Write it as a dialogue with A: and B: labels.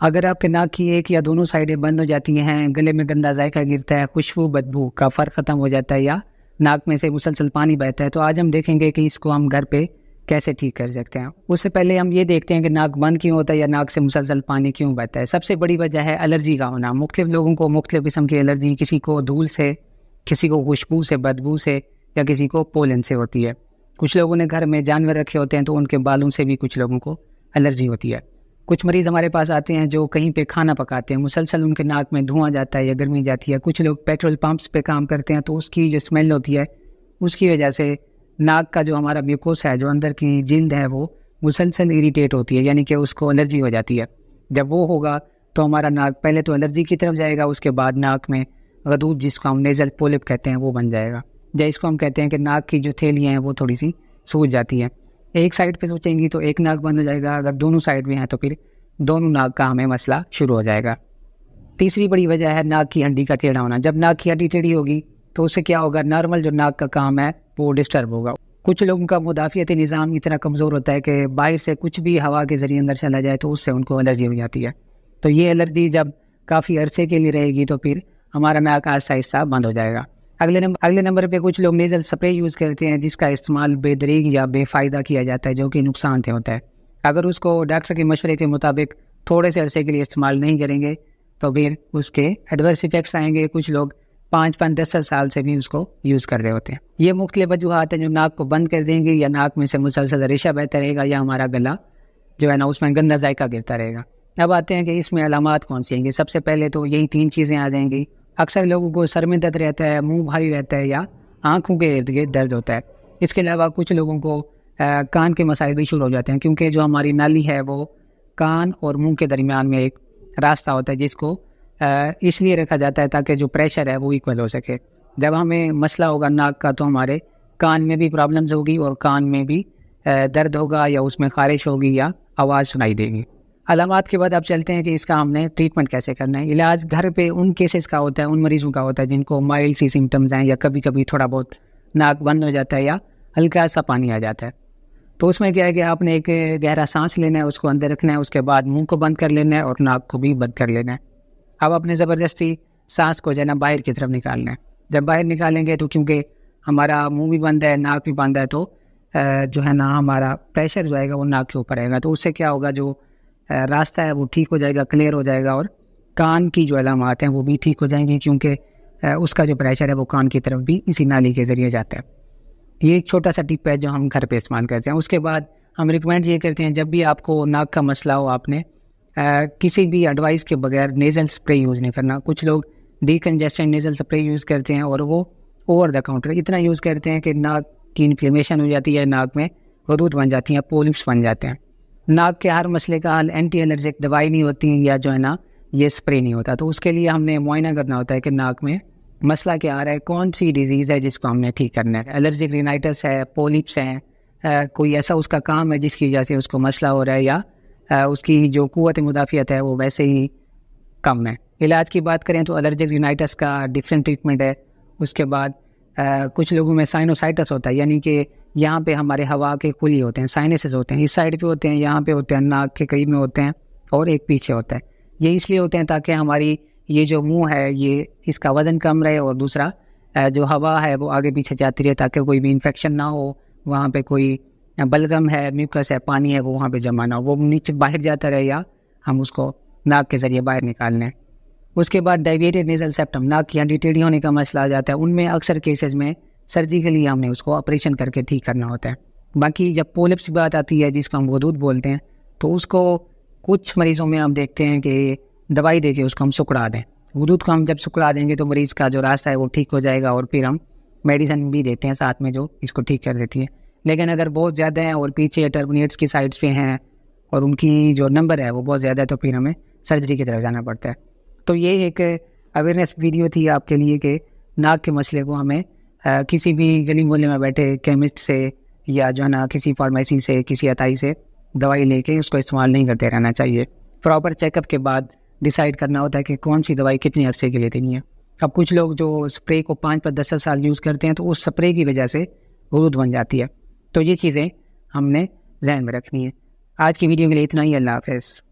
A: अगर आपके नाक की एक या दोनों साइडें बंद हो जाती हैं, गले में गंदा जायका गिरता है, खुशबू, बदबू का फ़र्क ख़त्म हो जाता है या नाक में से मुसलसल पानी बहता है तो आज हम देखेंगे कि इसको हम घर पे कैसे ठीक कर सकते हैं। उससे पहले हम ये देखते हैं कि नाक बंद क्यों होता है या नाक से मुसलसल पानी क्यों बहता है। सबसे बड़ी वजह है एलर्जी का होना। मुख्तु लोगों को मुख्तलिफ़ किस्म की एलर्जी, किसी को धूल से, किसी को खुशबू से, बदबू से या किसी को पोलन से होती है। कुछ लोगों ने घर में जानवर रखे होते हैं तो उनके बालों से भी कुछ लोगों को एलर्जी होती है। कुछ मरीज़ हमारे पास आते हैं जो कहीं पे खाना पकाते हैं, मुसलसल उनके नाक में धुआँ जाता है या गर्मी जाती है कुछ लोग पेट्रोल पंप्स पे काम करते हैं तो उसकी जो स्मेल होती है, उसकी वजह से नाक का जो हमारा म्यूकोस है, जो अंदर की जिल्द है, वो मुसलसल इरीटेट होती है, यानी कि उसको एलर्जी हो जाती है। जब वो होगा तो हमारा नाक पहले तो एलर्जी की तरफ़ जाएगा, उसके बाद नाक में गदूद, जिसको हम नेजल पोलिप कहते हैं, वो बन जाएगा। या इसको हम कहते हैं कि नाक की जो थैलियाँ हैं, वो थोड़ी सी सूझ जाती हैं। एक साइड पे सोचेंगी तो एक नाक बंद हो जाएगा, अगर दोनों साइड में है तो फिर दोनों नाक का हमें मसला शुरू हो जाएगा। तीसरी बड़ी वजह है नाक की हड्डी का टेढ़ा होना। जब नाक की हड्डी टेढ़ी होगी तो उससे क्या होगा? नॉर्मल जो नाक का काम है, वो डिस्टर्ब होगा। कुछ लोगों का मुदाफ़ियती निज़ाम इतना कमज़ोर होता है कि बाहर से कुछ भी हवा के ज़रिए अंदर चला जाए तो उससे उनको एलर्जी हो जाती है। तो ये एलर्जी जब काफ़ी अरसे के लिए रहेगी तो फिर हमारा नाक आहिस्ता आहिस्ता बंद हो जाएगा। अगले नंबर अगले नंबर पे कुछ लोग नेजल स्प्रे यूज़ करते हैं, जिसका इस्तेमाल बेदरीग या बेफ़ायदा किया जाता है, जो कि नुकसान थे होता है। अगर उसको डॉक्टर के मशवरे के मुताबिक थोड़े से अरसे के लिए इस्तेमाल नहीं करेंगे तो फिर उसके एडवर्स इफेक्ट्स आएँगे। कुछ लोग पाँच पाँच दस दस साल से भी उसको यूज़ कर रहे होते हैं। ये मुख्तलि वजूहत हैं जो नाक को बंद कर देंगे, या नाक में से मुसलसल रेशा बहता रहेगा, या हमारा गला जो है ना, उसमें गंदा जायका गिरता रहेगा। अब आते हैं कि इसमें अलामत कौन सी आएँगी सबसे पहले तो यही तीन चीज़ें आ जाएँगी। अक्सर लोगों को सर में दर्द रहता है मुँह भारी रहता है या आँखों के इर्द गिर्द दर्द होता है। इसके अलावा कुछ लोगों को आ, कान के मसाइल भी शुरू हो जाते हैं क्योंकि जो हमारी नाली है वो कान और मुँह के दरमियान में एक रास्ता होता है जिसको इसलिए रखा जाता है ताकि जो प्रेशर है वो इक्वल हो सके। जब हमें मसला होगा नाक का तो हमारे कान में भी प्रॉब्लम्स होगी और कान में भी दर्द होगा या उसमें खारिश होगी या आवाज़ सुनाई देगी। अलामत के बाद आप चलते हैं कि इसका हमने ट्रीटमेंट कैसे करना है। इलाज घर पे उन केसेस का होता है, उन मरीजों का होता है जिनको माइल्ड सी सिम्टम्स हैं या कभी कभी थोड़ा बहुत नाक बंद हो जाता है या हल्का सा पानी आ जाता है। तो उसमें क्या है कि आपने एक गहरा सांस लेना है, उसको अंदर रखना है, उसके बाद मुँह को बंद कर लेना है और नाक को भी बंद कर लेना है। अब अपने ज़बरदस्ती सांस को जो है ना बाहर की तरफ़ निकालना है। जब बाहर निकालेंगे तो क्योंकि हमारा मुँह भी बंद है, नाक भी बंद है तो जो है ना हमारा प्रेशर जो आएगा वो नाक के ऊपर आएगा। तो उससे क्या होगा, जो रास्ता है वो ठीक हो जाएगा क्लियर हो जाएगा और कान की जो अलामत हैं वो भी ठीक हो जाएँगी क्योंकि उसका जो प्रेशर है वो कान की तरफ़ भी इसी नाली के ज़रिए जाता है। ये एक छोटा सा टिप है जो हम घर पे इस्तेमाल करते हैं। उसके बाद हम रिकमेंड ये करते हैं जब भी आपको नाक का मसला हो आपने आ, किसी भी एडवाइस के बगैर नेज़ल स्प्रे यूज़ नहीं करना। कुछ लोग डीकंजेस्टेंट नेज़ल स्प्रे यूज़ करते हैं और वो ओवर द काउंटर इतना यूज़ करते हैं कि नाक की इन्फ्लेमेशन हो जाती है नाक में हदूद बन जाती हैं पोलिप्स बन जाते हैं। नाक के हर मसले का हल एंटी एलर्जिक दवाई नहीं होती या जो है ना ये स्प्रे नहीं होता। तो उसके लिए हमने मुआयना करना होता है कि नाक में मसला क्या आ रहा है कौन सी डिज़ीज़ है जिसको हमने ठीक करना है। एलर्जिक रिनाइटस है पोलिप्स हैं कोई ऐसा उसका काम है जिसकी वजह से उसको मसला हो रहा है या आ, उसकी जो कुत मुदाफ़ियत है वो वैसे ही कम है। इलाज की बात करें तो एलर्जिक रिनाइटस का डिफरेंट ट्रीटमेंट है। उसके बाद आ, कुछ लोगों में साइनोसाइटस होता है यानी कि यहाँ पे हमारे हवा के खुली होते हैं साइनसेस होते हैं, इस साइड पे होते हैं, यहाँ पे होते हैं, नाक के करीब में होते हैं और एक पीछे होता है। ये इसलिए होते हैं ताकि हमारी ये जो मुँह है, ये इसका वज़न कम रहे और दूसरा जो हवा है वो आगे पीछे जाती रहे ताकि कोई भी इन्फेक्शन ना हो, वहाँ पे कोई बलगम है म्यूकस है, पानी है, वो वहाँ पे जमा ना हो। वो नीचे बाहर जाता रहे या हम उसको नाक के ज़रिए बाहर निकाल लें उसके बाद डाइवेटेड नेजल सेप्टम नाक हड्डी टेढ़ी होने का मसला आ जाता है। उनमें अक्सर केसेज में सर्जिकली हमने उसको ऑपरेशन करके ठीक करना होता है। बाकी जब पोलिप्स की बात आती है, जिसको हम वदूद बोलते हैं तो उसको कुछ मरीज़ों में हम देखते हैं कि दवाई दे के उसको हम सुकड़ा दें। वदूद को हम जब सुकड़ा देंगे तो मरीज़ का जो रास्ता है, वो ठीक हो जाएगा और फिर हम मेडिसिन भी देते हैं साथ में जो इसको ठीक कर देती है। लेकिन अगर बहुत ज़्यादा है और पीछे टर्मिनेट्स की साइड्स पे हैं और उनकी जो नंबर है, वो बहुत ज़्यादा है तो फिर हमें सर्जरी की तरफ़ जाना पड़ता है। तो ये एक अवेयरनेस वीडियो थी आपके लिए कि नाक के मसले को हमें किसी भी गली मोहल्ले में बैठे केमिस्ट से या जो है ना किसी फार्मेसी से, किसी अताई से दवाई लेके उसको इस्तेमाल नहीं करते रहना चाहिए। प्रॉपर चेकअप के बाद डिसाइड करना होता है कि कौन सी दवाई कितने अरसे के लिए देनी है। अब कुछ लोग जो स्प्रे को पाँच दस दस साल यूज़ करते हैं तो उस स्प्रे की वजह से गुरुद बन जाती है। तो ये चीज़ें हमने जहन में रखनी है। आज की वीडियो के लिए इतना ही, अल्लाह हाफ़